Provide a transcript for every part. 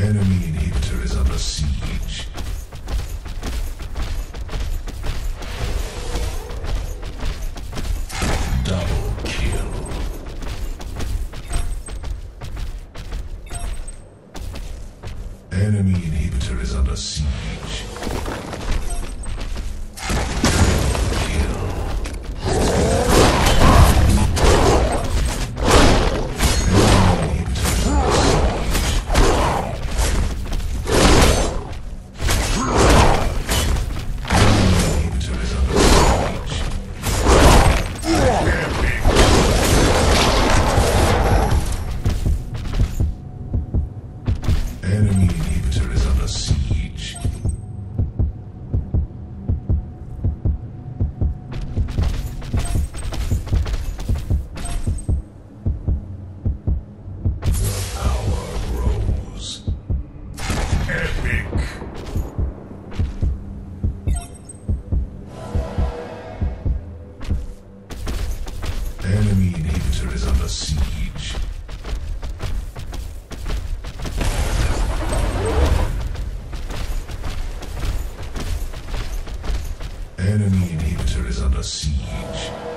Enemy inhibitor is under siege. Inhibitor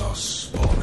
are spawning.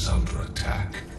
is under attack.